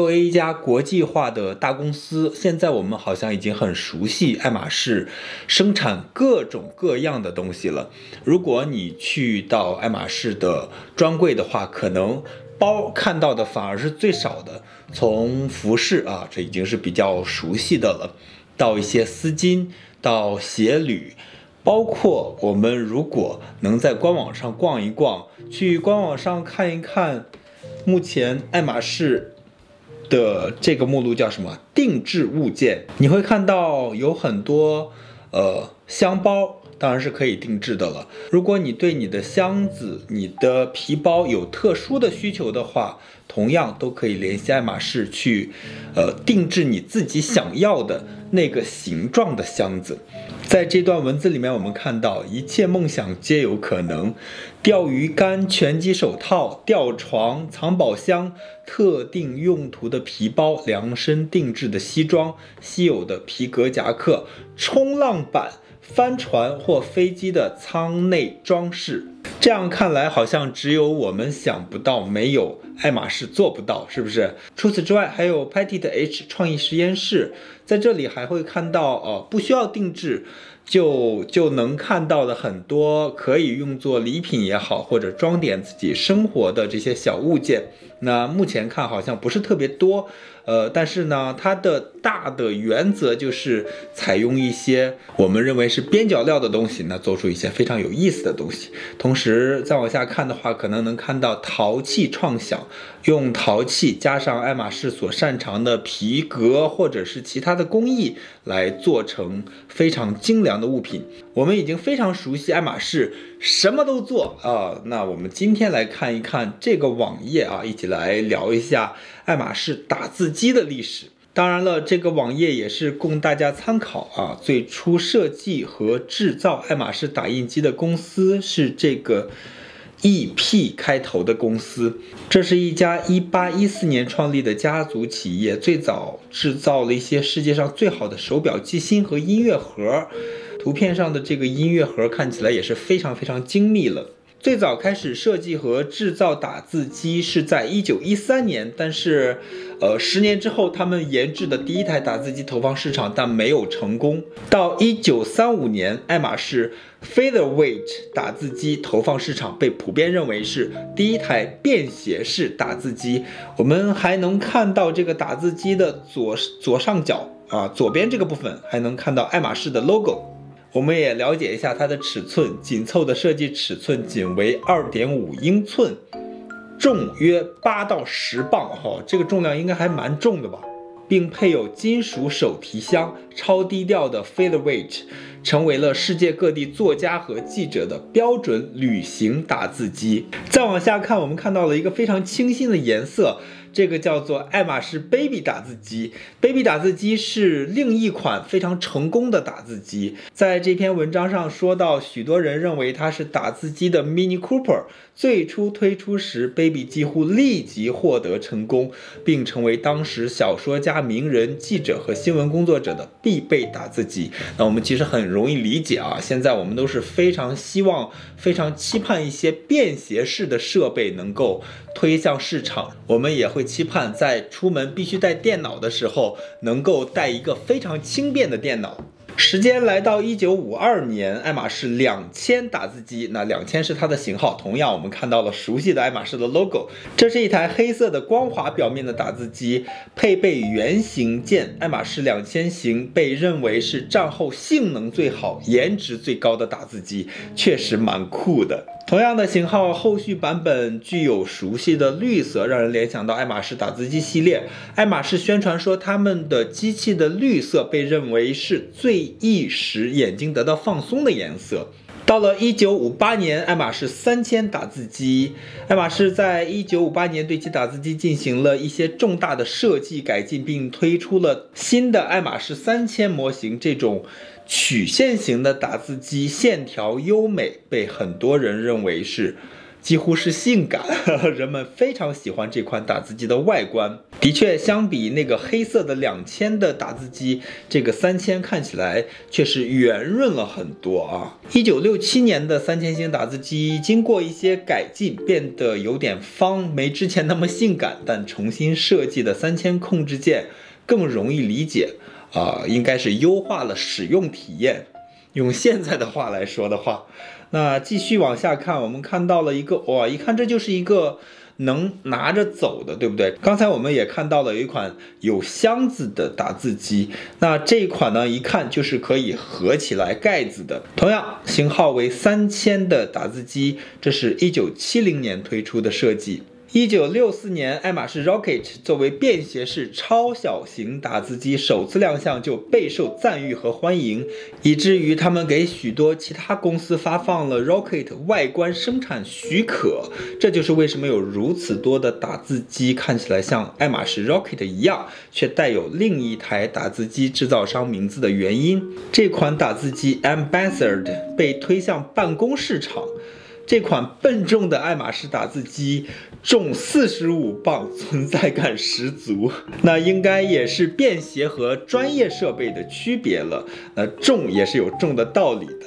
作为一家国际化的大公司，现在我们好像已经很熟悉爱马仕生产各种各样的东西了。如果你去到爱马仕的专柜的话，可能包看到的反而是最少的。从服饰啊，这已经是比较熟悉的了，到一些丝巾，到鞋履。包括我们如果能在官网上逛一逛，去官网上看一看，目前爱马仕的这个目录叫什么？定制物件，你会看到有很多呃箱包，当然是可以定制的了。如果你对你的箱子、你的皮包有特殊的需求的话，同样都可以联系爱马仕去，呃，定制你自己想要的那个形状的箱子。在这段文字里面，我们看到一切梦想皆有可能：钓鱼竿、拳击手套、吊床、藏宝箱、特定用途的皮包、量身定制的西装、稀有的皮革夹克、冲浪板、帆船或飞机的舱内装饰。这样看来，好像只有我们想不到，没有爱马仕做不到，是不是？除此之外，还有 Patty 的 H 创意实验室，在这里还会看到，呃，不需要定制，就就能看到的很多可以用作礼品也好，或者装点自己生活的这些小物件。那目前看好像不是特别多，呃，但是呢，它的大的原则就是采用一些我们认为是边角料的东西，那做出一些非常有意思的东西。同时再往下看的话，可能能看到陶器创想，用陶器加上爱马仕所擅长的皮革或者是其他的工艺来做成非常精良的物品。我们已经非常熟悉爱马仕，什么都做啊。那我们今天来看一看这个网页啊，一起来聊一下爱马仕打字机的历史。当然了，这个网页也是供大家参考啊。最初设计和制造爱马仕打印机的公司是这个 E.P 开头的公司，这是一家1814年创立的家族企业，最早制造了一些世界上最好的手表机芯和音乐盒。图片上的这个音乐盒看起来也是非常非常精密了。最早开始设计和制造打字机是在一九一三年，但是，呃，十年之后，他们研制的第一台打字机投放市场，但没有成功。到一九三五年，爱马仕 Featherweight 打字机投放市场，被普遍认为是第一台便携式打字机。我们还能看到这个打字机的左左上角啊，左边这个部分还能看到爱马仕的 logo。我们也了解一下它的尺寸，紧凑的设计尺寸仅为二点五英寸，重约八到十磅，哈，这个重量应该还蛮重的吧，并配有金属手提箱，超低调的 featherweight，成为了世界各地作家和记者的标准旅行打字机。再往下看，我们看到了一个非常清新的颜色。这个叫做爱马仕 Baby 打字机，Baby 打字机是另一款非常成功的打字机。在这篇文章上说到，许多人认为它是打字机的 Mini Cooper。最初推出时，Baby 几乎立即获得成功，并成为当时小说家、名人、记者和新闻工作者的必备打字机。那我们其实很容易理解啊，现在我们都是非常希望、非常期盼一些便携式的设备能够推向市场。我们也会期盼在出门必须带电脑的时候，能够带一个非常轻便的电脑。时间来到一九五二年，爱马仕两千打字机，那两千是它的型号。同样，我们看到了熟悉的爱马仕的 logo。这是一台黑色的光滑表面的打字机，配备圆形键。爱马仕两千型被认为是战后性能最好、颜值最高的打字机，确实蛮酷的。同样的型号，后续版本具有熟悉的绿色，让人联想到爱马仕打字机系列。爱马仕宣传说，他们的机器的绿色被认为是最易使眼睛得到放松的颜色。到了一九五八年，爱马仕三千打字机，爱马仕在一九五八年对其打字机进行了一些重大的设计改进，并推出了新的爱马仕三千模型。这种。曲线型的打字机线条优美，被很多人认为是几乎是性感，人们非常喜欢这款打字机的外观。的确，相比那个黑色的两千的打字机，这个三千看起来却是圆润了很多啊。一九六七年的三千星打字机经过一些改进，变得有点方，没之前那么性感，但重新设计的三千控制键更容易理解啊，应该是优化了使用体验。用现在的话来说的话，那继续往下看，我们看到了一个哇，一看这就是一个能拿着走的，对不对？刚才我们也看到了有一款有箱子的打字机，那这一款呢，一看就是可以合起来盖子的。同样型号为三千的打字机，这是一九七零年推出的设计。一九六四年，爱马仕 Rocket 作为便携式超小型打字机首次亮相，就备受赞誉和欢迎，以至于他们给许多其他公司发放了 Rocket 外观生产许可。这就是为什么有如此多的打字机看起来像爱马仕 Rocket 一样，却带有另一台打字机制造商名字的原因。这款打字机 Ambassador 被推向办公市场。这款笨重的爱马仕打字机重四十五磅，存在感十足。那应该也是便携和专业设备的区别了。呃，重也是有重的道理的。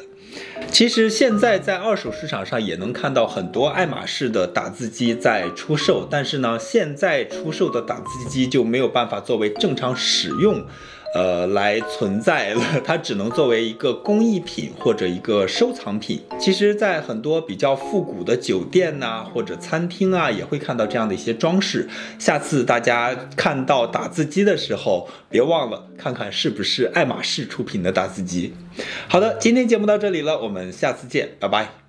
其实现在在二手市场上也能看到很多爱马仕的打字机在出售，但是呢，现在出售的打字机就没有办法作为正常使用。呃，来存在了，它只能作为一个工艺品或者一个收藏品。其实，在很多比较复古的酒店呐，或者餐厅啊，也会看到这样的一些装饰。下次大家看到打字机的时候，别忘了看看是不是爱马仕出品的打字机。好的，今天节目到这里了，我们下次见，拜拜。